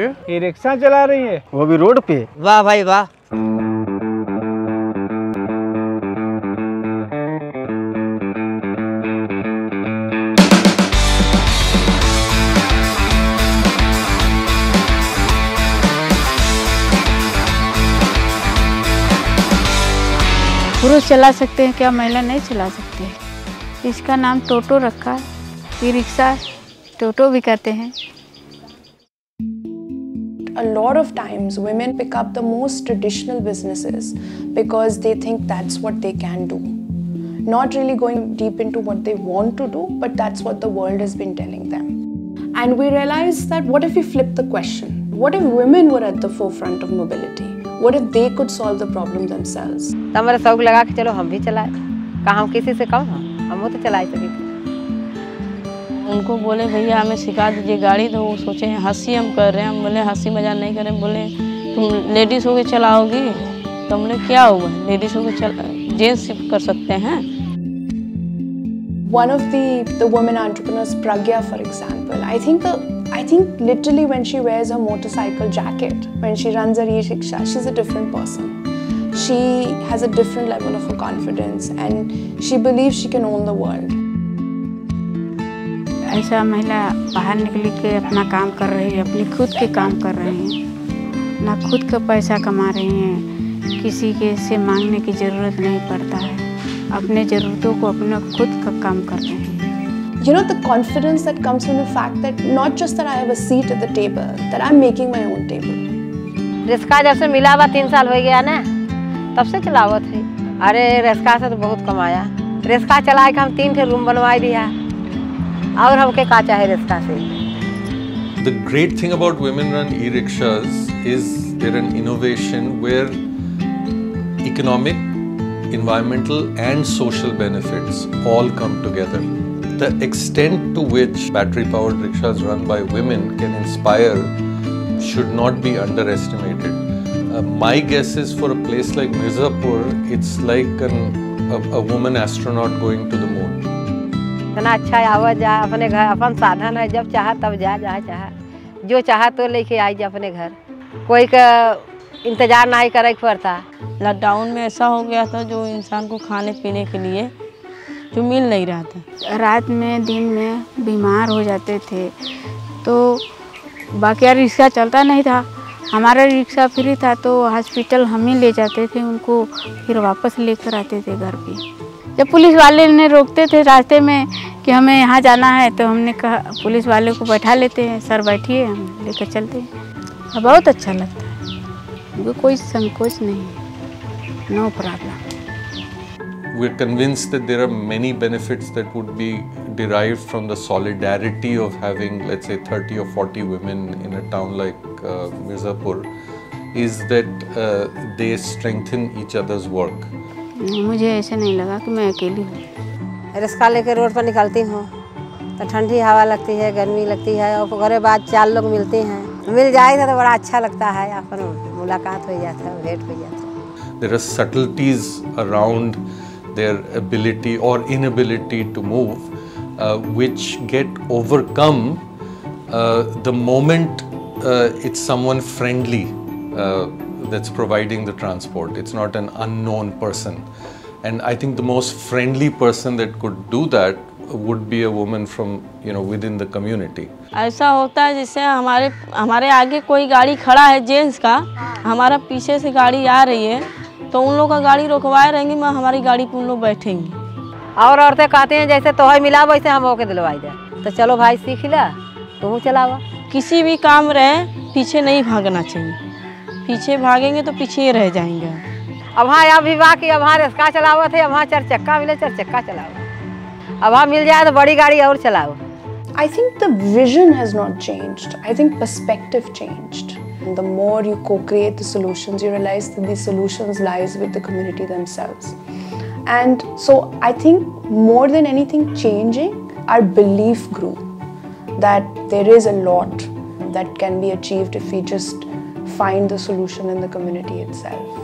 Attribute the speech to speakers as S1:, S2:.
S1: बेटे ये रिक्शा चला रही है।
S2: वो भी रोड पे?
S3: वाह भाई वाह।
S4: पुरुष चला सकते हैं क्या महिला नहीं चला सकती? है इसका नाम टोटो रखा है। ई रिक्शा टोटो भी कहते हैं।
S5: a lot of times women pick up the most traditional businesses because they think that's what they can do not really going deep into what they want to do but that's what the world has been telling them and we realized that what if we flip the question what if women were at the forefront of mobility what if they could solve the problem themselves
S3: तो हमारा शौक लगा के चलो हम भी चलाए कहा हम किसी से कम हम हम वो तो चला ही सके थे
S6: उनको बोले भैया हमें सिखा दीजिए गाड़ी तो वो सोचे हैं हँसी हम कर रहे हैं हम बोले हँसी मज़ाक नहीं करें बोले तुम लेडीज़ होके चलाओगी तो हमने क्या हुआ लेडीज़ होके चल जेंट्स कर सकते हैं
S5: one of the the women entrepreneurs pragya for example i think the i think literally when she wears her motorcycle jacket when she runs her e-rickshaw she's a different person she has a different level of confidence and she believes she can own the world
S4: ऐसा महिला बाहर निकल के अपना काम कर रही है अपनी खुद के काम कर रही हैं ना खुद का पैसा कमा रही हैं किसी के से मांगने की ज़रूरत नहीं पड़ता है अपने ज़रूरतों को अपना खुद का काम कर रहे हैं।
S5: You know the confidence that comes from the fact that not just that i have a seat at the table that i'm making my own table.
S3: रिस्का जब से मिला हुआ तीन साल हो गया ना तब से चलावत है। अरे रिस्का से तो बहुत कमाया। रिस्का चला के हम तीन ठे रूम बनवा दिया। और हमके का चाहे रिस्का से
S7: The great thing about women run e rickshaws is they're an innovation where economic, environmental, and social benefits all come together. The extent to which battery powered rickshaws run by women can inspire should not be underestimated. Uh, my guess is for a place like Mirzapur, it's like an, a, a woman astronaut going to the moon.
S3: इतना अच्छा आवा जा अपने घर अपन साधन है जब चाह तब जा जहाँ चाह। जो चाह तो लेके आई जा अपने घर। कोई का इंतज़ार नहीं करे पड़ता।
S6: लॉकडाउन में ऐसा हो गया था जो इंसान को खाने पीने के लिए जो मिल नहीं रहा था।
S4: रात में दिन में बीमार हो जाते थे। तो बाकी यार रिक्शा चलता नहीं था। हमारा रिक्शा फ्री था तो हॉस्पिटल हम ही ले जाते थे उनको फिर वापस लेकर आते थे घर पे। जब पुलिस वाले ने रोकते थे रास्ते में कि हमें यहाँ जाना है तो हमने कहा पुलिस वाले को बैठा लेते हैं सर बैठिए हम लेकर चलते हैं बहुत अच्छा लगता है हमको कोई संकोच नहीं है no problem
S7: We're convinced that there are many benefits that would be derived from the solidarity of having, let's say, 30 or 40 women in a town like uh, Mirzapur, is that uh, they strengthen each other's work.
S4: नहीं मुझे ऐसे नहीं लगा कि मैं अकेली हूँ।
S3: Rickshaw लेके रोड पर निकलती हूँ तो ठंडी हवा लगती है गर्मी लगती है और घरे बाद चार लोग मिलते हैं। मिल जाए तो बड़ा अच्छा लगता है अपन मुलाकात हो जाता है भेंट हो जाता है।
S7: There are subtleties around their ability or inability to move, uh, which get overcome uh, the moment uh, uh, that's providing the transport. It's not an unknown person. And I think the most friendly person that could do that would be a woman from you know within the community.
S6: ऐसा होता है जैसे हमारे हमारे आगे कोई गाड़ी खड़ा है जेंट्स का हमारा पीछे से गाड़ी आ रही है तो उन लोग का गाड़ी रोकवाए रहेंगे मैं हमारी गाड़ी पर उन लोग बैठेंगे
S3: और औरतें कहती हैं जैसे तोहर मिला वैसे हम होके दिलवाई दे तो चलो भाई सीख ला तुम चलावा
S6: किसी भी काम रहे पीछे नहीं भागना चाहिए पीछे भागेंगे तो पीछे रह जाएँगे
S3: अब हाँ यहाँ विवाह की अब हाँ रिक्शा चलावा थे अब हाँ चार चक्का मिले चार चक्का चलाओ अब हाँ मिल जाए तो बड़ी गाड़ी और चलाओ
S5: I think the vision has not changed. I think perspective changed. And the more you co-create the solutions, you realize that these solutions lies with the community themselves. And so I think more than anything changing, our belief grew that there is a lot that can be achieved if we just find the solution in the community itself.